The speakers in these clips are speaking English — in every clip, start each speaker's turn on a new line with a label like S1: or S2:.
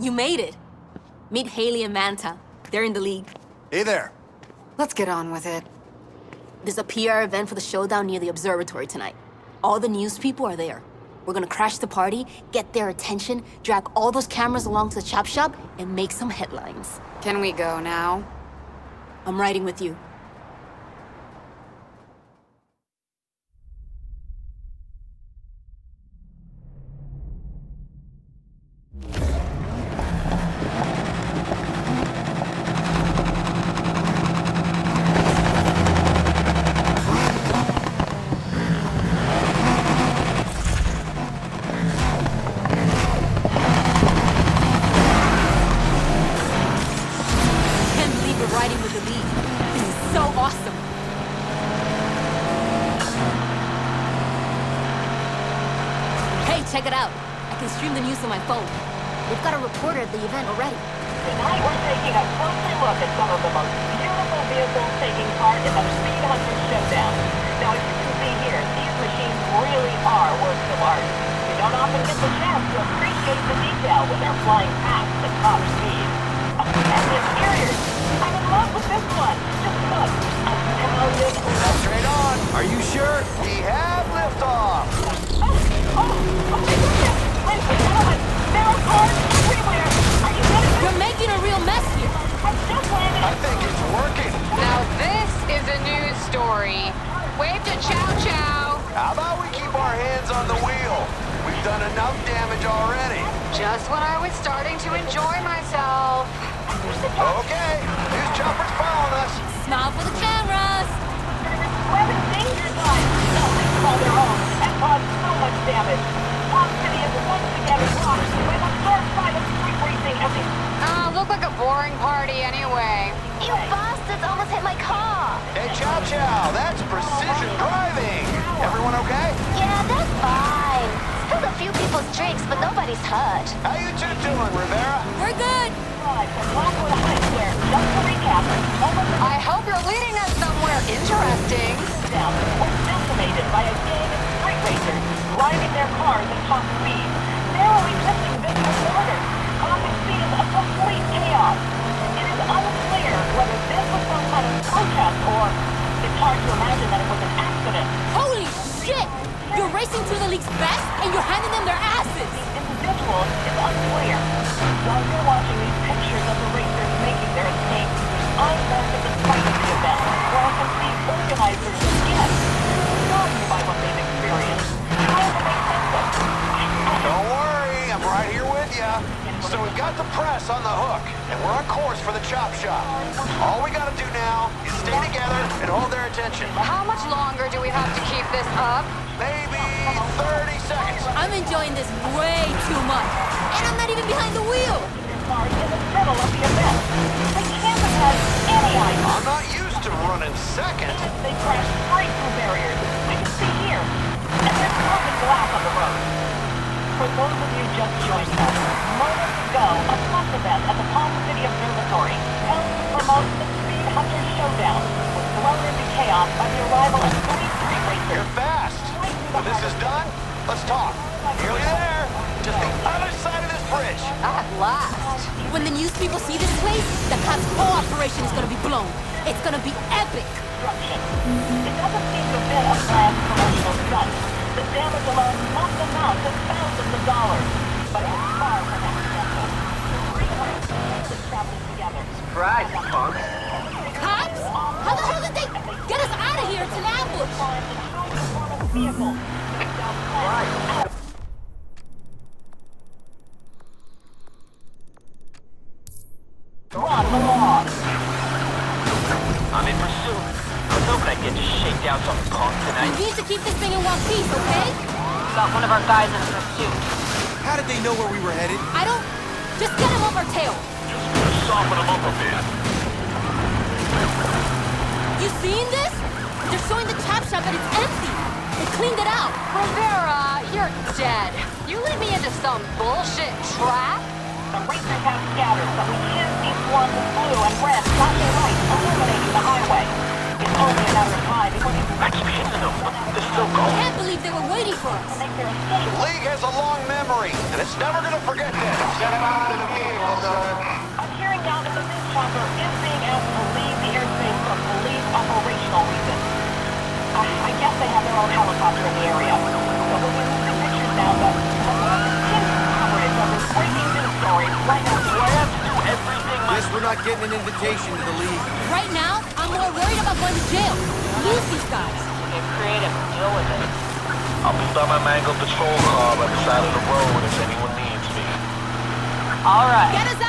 S1: You made it. Meet Haley and Manta. They're in the league.
S2: Hey there.
S3: Let's get on with it.
S1: There's a PR event for the showdown near the observatory tonight. All the news people are there. We're gonna crash the party, get their attention, drag all those cameras along to the chop shop, and make some headlines.
S3: Can we go now?
S1: I'm riding with you. I can stream the news on my phone. We've got a reporter at the event already.
S4: Tonight we're taking a closer look at some of the most beautiful vehicles taking part in the Speed Hunter Showdown. Now, as you can see here, these machines really are works of art. You don't often get the chance to appreciate the detail when they're flying past at top speed. Oh, and the interiors. I'm in love with this one. Just look. Italian.
S2: Straight on. Are you sure? We have liftoff.
S4: Oh, oh, oh, oh, oh. My goodness. Ladies and gentlemen, there are cars everywhere. Are you kidding me?
S1: You're making a real mess here.
S4: I'm just landing.
S2: I think it's working.
S3: Now this is a news story. Wave to Chow Chow.
S2: How about we keep our hands on the wheel? We've done enough damage already.
S3: Just when I was starting to enjoy myself.
S2: Okay, news chopper's following us.
S1: Smile for the cameras.
S4: Weapon danger zone! Nothing of all their own and caused so much damage. Palm City is once again rocked with a short fight of street racing epic.
S3: Ah, look like a boring party anyway.
S5: You bastards almost hit my car!
S2: Hey, Chow Chow, that's precision driving. Everyone okay?
S5: Yeah, that's fine. Spilled a few people's drinks, but nobody's hurt.
S2: How you two doing, Rivera?
S1: We're good.
S4: Live from Blackwood Heights where, just to recap, over the
S3: I hope you're leading us somewhere interesting.
S4: down was decimated by a gang of street racers driving their cars at top speed, narrowly missing visual borders, causing scenes of complete chaos. It is unclear whether this was some kind of protest or it's hard to imagine that it was an accident.
S1: Holy shit! You're racing through the league's best, and you're handing them their asses.
S4: The individual is unclear. While you're watching these pictures of the racers making their escape, I'm back at the site of the event, where I can see organizers again, stunned by what they've experienced, trying to make sense of.
S2: Don't worry, I'm right here with you. So we've got the press on the hook, and we're on course for the chop shop. All we gotta do now is stay together and hold their attention.
S3: How much longer do we have to keep this up?
S2: Maybe 30 seconds.
S1: I'm enjoying this way too much. And I'm not even behind the wheel.
S4: Are in the middle of the event. They can't have had any idea.
S2: I'm not used to running second.
S4: They crashed right through barriers. I can see here. And there's broken glass on the road. For those of you just joining us, moments ago, a press event at the Palm City Observatory held to promote the Speed Hunter Showdown was thrown into chaos by the arrival of 23 racers.
S2: You're fast. When this is done, let's talk. Nearly there. Just the other side of this bridge.
S3: At last.
S1: When the news people see this place, the cops' whole operation is gonna be blown. It's gonna be epic.
S4: It doesn't seem to have a planned promotional stunt. The damage alone must amount to thousands of dollars. But it was far from accidental. Three racers traveling together.
S6: Surprise, punk.
S1: Cops? How the hell did they get us out of here? It's an ambush.
S4: Climbed in
S6: of our guys in pursuit.
S2: How did they know where we were headed?
S1: I don't... Just get him off our tail.
S6: Just soften them up a bit.
S1: You seen this? They're showing the chop shop and it's empty. They cleaned it out.
S3: Rivera, you're dead. You lead me into some bullshit trap?
S4: The racers have scattered, but we can't keep one blue and red flashing lights illuminating the highway. It's only a matter of time before these
S6: I keep hitting them. They're still
S1: I can't believe they were waiting for us.
S4: make their escape.
S2: The League has a long memory, and it's never gonna forget this. Get him out of the vehicle, sir.
S4: I'm hearing now that the police chopper is being asked to leave the airspace for police operational reasons. I, I guess they have their own helicopter in the area. So we'll be losing pictures now, but continued coverage of this breaking news story right now.
S6: Do I have to do everything
S7: Guess we're not getting an invitation to the league.
S1: Right now, I'm more worried about going to jail. Lose these guys.
S4: Get creative. Deal with it.
S6: I'll be by my mangled patrol car by the side of the road if anyone needs me.
S4: All right.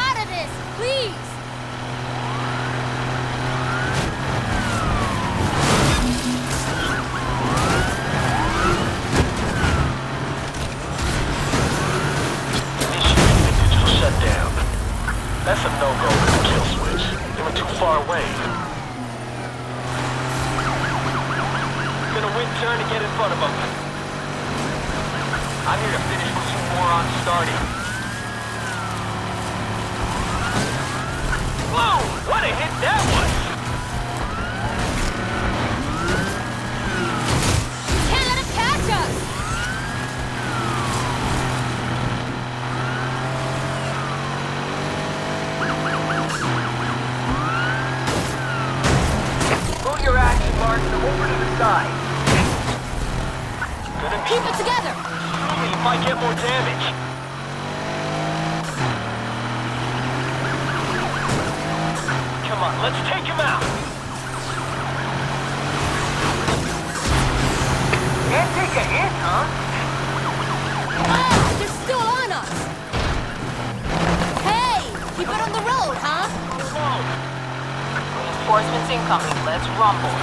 S6: Might get more damage. Come on, let's take him out. Can't take a hit, huh?
S1: Ah, they're still on us. Hey, keep it on the road, huh?
S4: Reinforcements incoming. Let's rumble.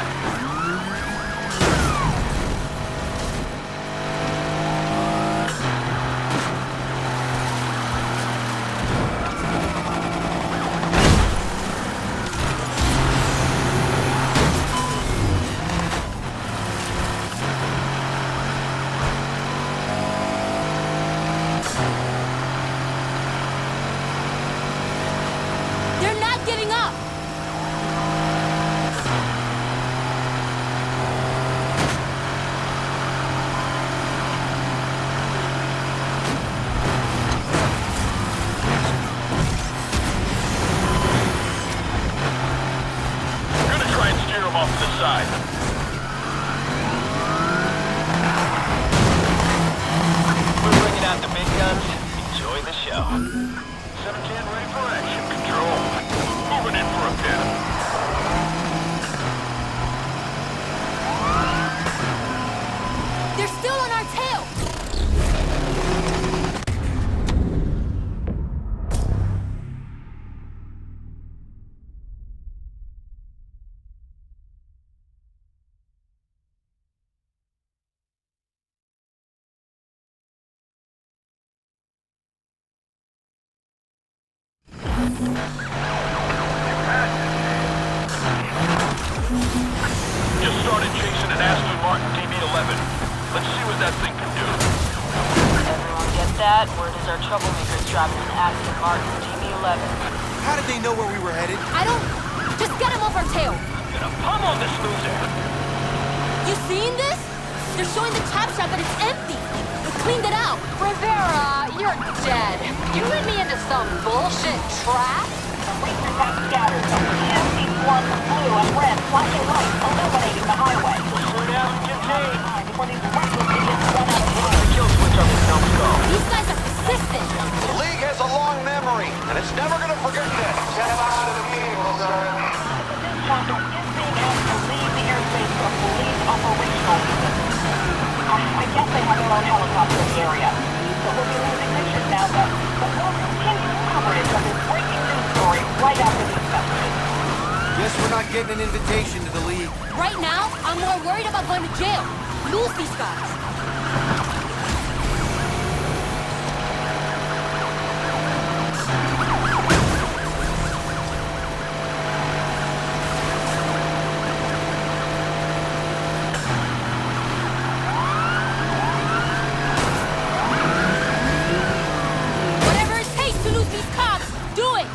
S1: They're not giving up.
S6: Gonna try and steer him off to the side. We're bringing out the big guns. Enjoy the show. Center 10 ready for action. 11. Let's see what that thing can do.
S4: Everyone get that? Where does our troublemakers driving an Aston Martin DB11?
S7: How did they know where we were headed?
S1: I don't... Just get him off our tail!
S6: I'm gonna pummel this loser!
S1: You seen this? They're showing the chop shop, but it's empty! We cleaned it out!
S3: Rivera, you're dead. You led me into some bullshit trap?
S4: Research have scattered. Empty, one blue and red flashing lights illuminating the highway these
S1: guys are persistent.
S2: The League has a long memory, and it's never gonna forget this. Get out of the sir.
S4: This being asked to leave the airspace police operational. I, guess they have their own helicopter in the area. We'll be losing now, but, we'll continue coverage of this breaking news story right after.
S7: Guess we're not getting an invitation to the league.
S1: Right now, I'm more worried about going to jail. Lose these guys. Whatever it takes to lose these cops, do it.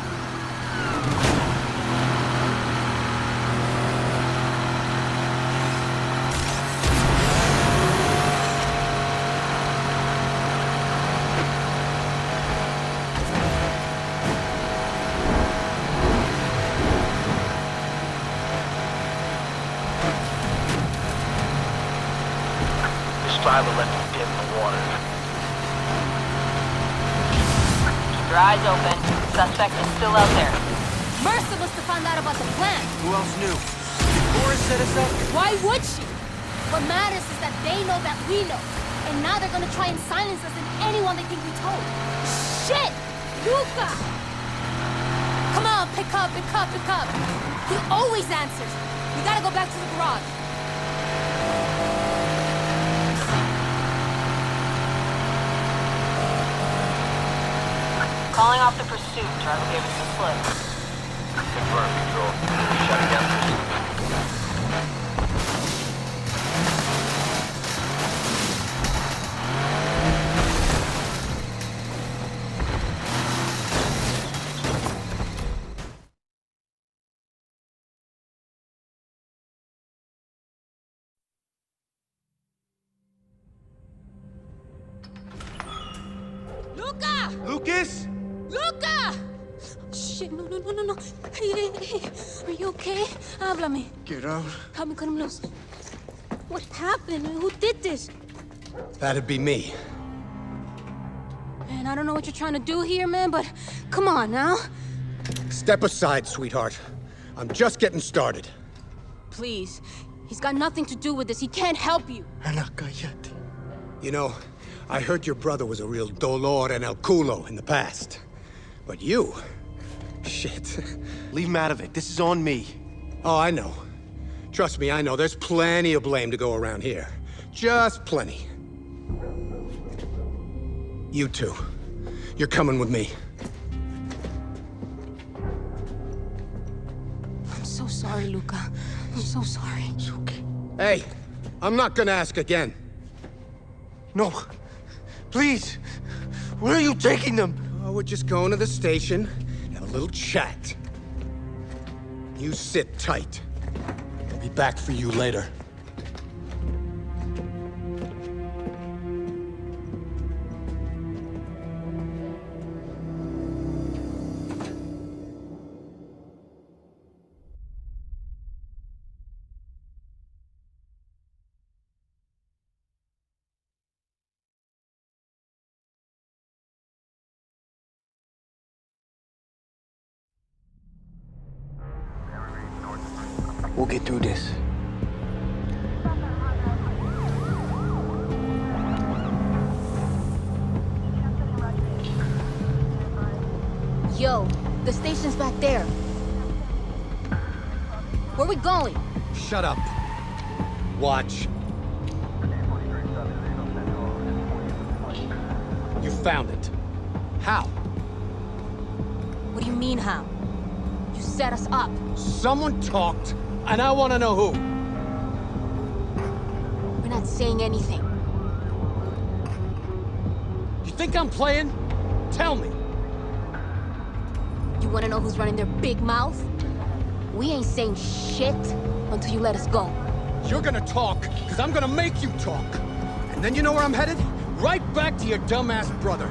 S6: Silo left him dead in the water.
S4: Keep your eyes open. Suspect is still out there.
S1: Mercer must have found out about the plan.
S7: Who else knew? Did Boris set us up?
S1: Why would she? What matters is that they know that we know. And now they're gonna try and silence us and anyone they think we told. Shit! Luca! Come on, pick up, pick up, pick up. He always answers. We gotta go back to the garage.
S4: Calling off the pursuit. Driver gave us the slip.
S6: Confirm, Control. Shutting down pursuit.
S1: Luca!
S7: Lucas?
S1: Luca! Shit, no, no, no, no, no. Hey, hey, hey. Are you okay? Háblame.
S7: Get out.
S1: Help me cut him loose. What happened? Who did this?
S7: That'd be me.
S1: Man, I don't know what you're trying to do here, man, but come on now.
S8: Step aside, sweetheart. I'm just getting started.
S1: Please. He's got nothing to do with this. He can't help you.
S8: You know, I heard your brother was a real dolor and el culo in the past. But you... Shit.
S7: Leave him out of it. This is on me.
S8: Oh, I know. Trust me, I know. There's plenty of blame to go around here. Just plenty. You two. You're coming with me.
S1: I'm so sorry, Luca. I'm so sorry. It's okay.
S8: Hey, I'm not gonna ask again.
S7: No. Please. Where are you taking them?
S8: Oh, we're just going to the station, have a little chat. You sit tight. I'll be back for you later.
S7: We'll get through this.
S1: Yo, the station's back there. Where we going?
S8: Shut up. Watch. You found it. How?
S1: What do you mean, how? You set us up.
S8: Someone talked, and I want to know who.
S1: We're not saying anything.
S8: You think I'm playing? Tell me.
S1: You wanna know who's running their big mouth? We ain't saying shit until you let us go.
S8: You're gonna talk, because I'm gonna make you talk. And then you know where I'm headed? Right back to your dumbass brother.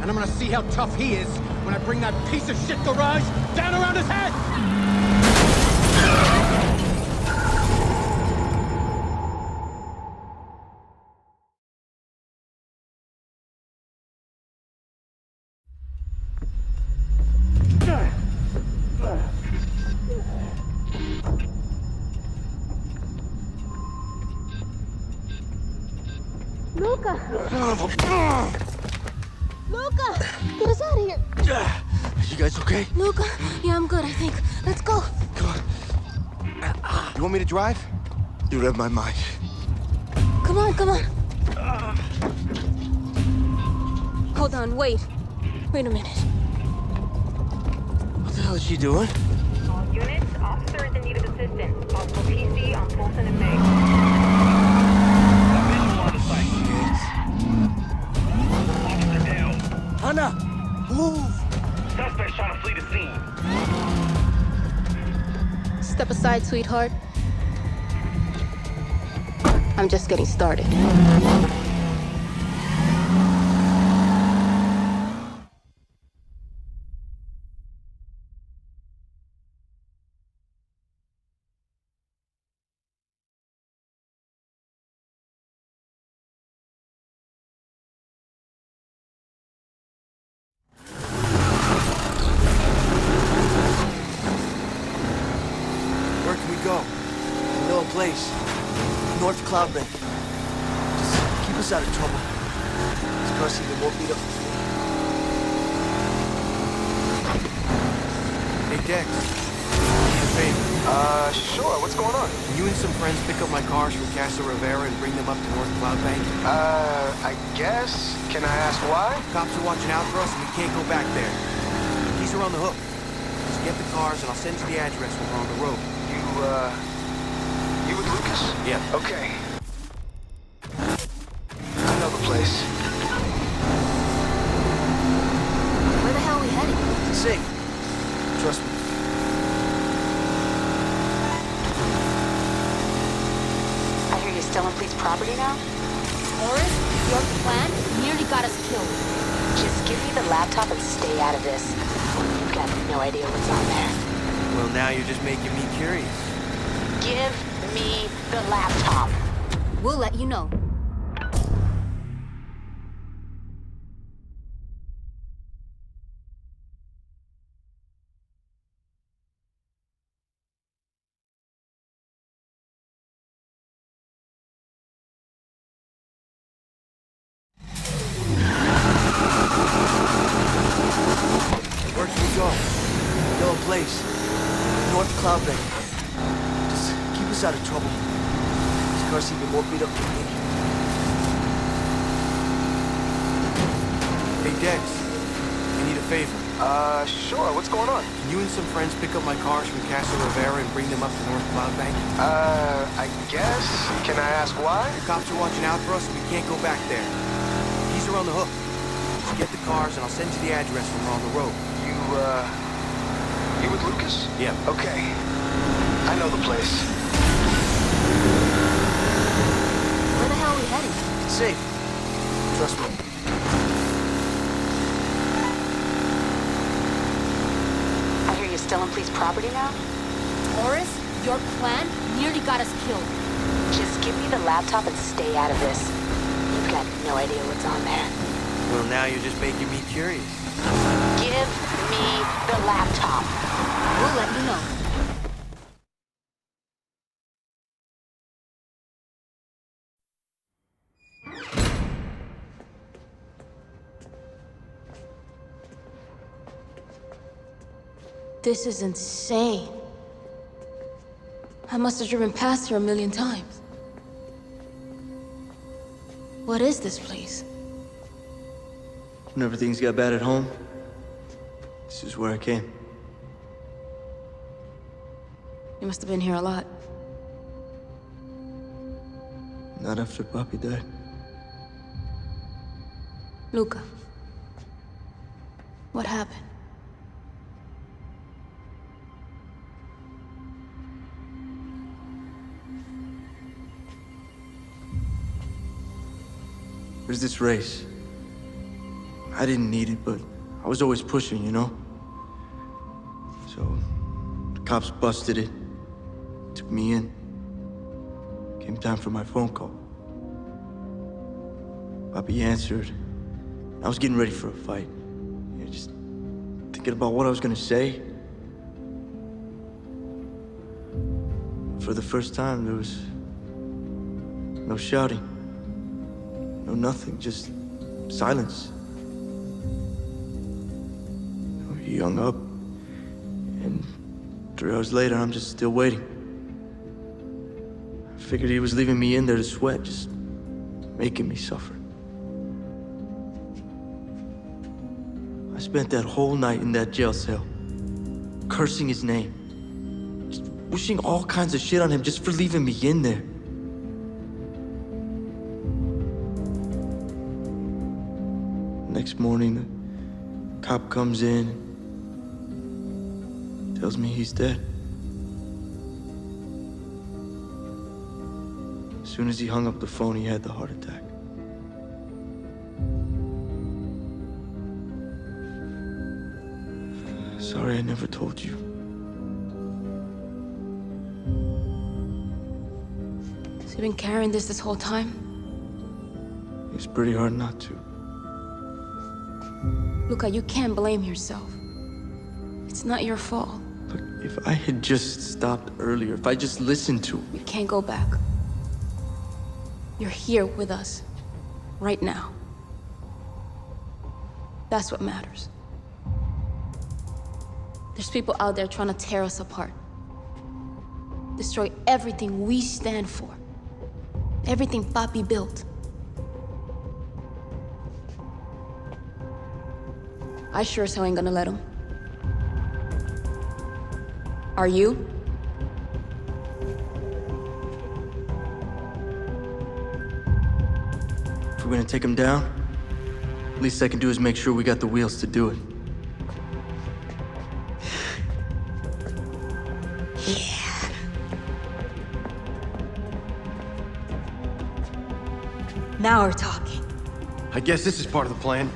S8: And I'm gonna see how tough he is when I bring that piece of shit garage down around his head!
S1: Luca! Luca! Get us out of here!
S7: You guys okay?
S1: Luca! Yeah, I'm good, I think. Let's go!
S7: Come on. You want me to drive? You read my mind.
S1: Come on, come on! Hold on, wait. Wait a minute.
S7: What the hell is she doing?
S4: All units, officer is in need of assistance. Possible PC on Fulton and May.
S7: Hannah! Move!
S6: Suspect trying to flee the scene.
S1: Step aside, sweetheart. I'm just getting started.
S7: North Cloud Bank. Just keep us out of trouble. This car's even more beat up than me.
S9: Hey, Dex. Need a favor.
S2: Uh, sure. What's going on?
S9: Can you and some friends pick up my cars from Casa Rivera and bring them up to North Cloud Bank?
S2: Uh, I guess. Can I ask why?
S9: Cops are watching out for us and we can't go back there. Keys are on the hook. Just get the cars and I'll send you the address when we're on the road.
S2: You, uh... You with Lucas?
S9: Yeah.
S2: Okay.
S1: Your plan nearly got us killed.
S5: Just give me the laptop and stay out of this. You've got no idea what's on there.
S9: Well, now you're just making me curious.
S5: Give me the laptop.
S1: We'll let you know.
S7: Car's even more beat up than me.
S9: Hey, Dex. I need a favor.
S2: Uh, sure. What's going on?
S9: Can you and some friends pick up my cars from Casa Rivera and bring them up to North Cloud Bank?
S2: Uh, I guess. Can I ask why?
S9: The cops are watching out for us and we can't go back there. He's are on the hook. Get the cars and I'll send you the address when we're on the road.
S2: You, uh... You with Lucas?
S9: Yeah.
S2: Okay. I know the place.
S1: Where the hell are we heading?
S7: Safe. Trust me.
S5: I hear you're still on police property now?
S1: Horace, your plan nearly got us killed.
S5: Just give me the laptop and stay out of this. You've got no idea what's on there.
S9: Well, now you're just making me curious.
S5: Give me the laptop.
S1: We'll let you know. This is insane. I must have driven past here a million times. What is this place?
S7: When everything's got bad at home, this is where I came.
S1: You must have been here a lot.
S7: Not after Papi died.
S1: Luca. What happened?
S7: There's this race. I didn't need it, but I was always pushing, you know? So, the cops busted it, took me in. Came time for my phone call. Papi answered. I was getting ready for a fight. You know, just thinking about what I was gonna say. For the first time, there was no shouting. No, nothing, just silence. He hung up, and three hours later, I'm just still waiting. I figured he was leaving me in there to sweat, just making me suffer. I spent that whole night in that jail cell, cursing his name, just wishing all kinds of shit on him just for leaving me in there. Next morning, the cop comes in, tells me he's dead. As soon as he hung up the phone, he had the heart attack. Sorry I never told you.
S1: So you've been carrying this this whole time?
S7: It's pretty hard not to.
S1: Luca, you can't blame yourself. It's not your fault.
S7: But if I had just stopped earlier, if I just listened to
S1: You can't go back. You're here with us. Right now. That's what matters. There's people out there trying to tear us apart. Destroy everything we stand for. Everything Papi built. I sure as hell ain't gonna let him. Are you?
S7: If we're gonna take him down, least I can do is make sure we got the wheels to do it.
S1: Yeah. Now we're talking.
S9: I guess this is part of the plan.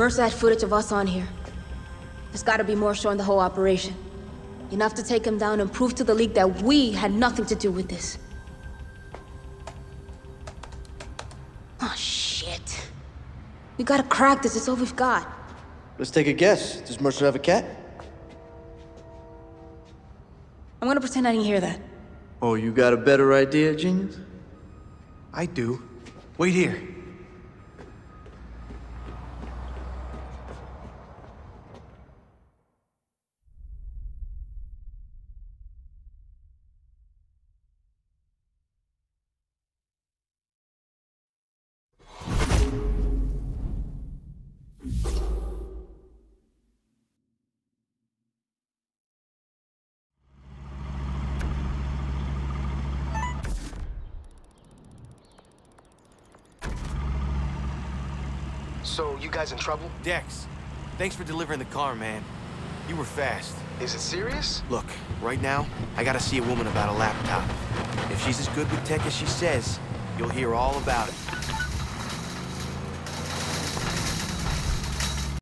S1: Mercer had footage of us on here. There's gotta be more showing the whole operation. Enough to take him down and prove to the League that we had nothing to do with this. Oh, shit. We gotta crack this, it's all we've got.
S7: Let's take a guess. Does Mercer have a cat?
S1: I'm gonna pretend I didn't hear that.
S7: Oh, you got a better idea, genius?
S9: I do. Wait here.
S10: So, you guys in trouble?
S9: Dex, thanks for delivering the car, man. You were fast.
S10: Is it serious?
S9: Look, right now, I gotta see a woman about a laptop. If she's as good with tech as she says, you'll hear all about it.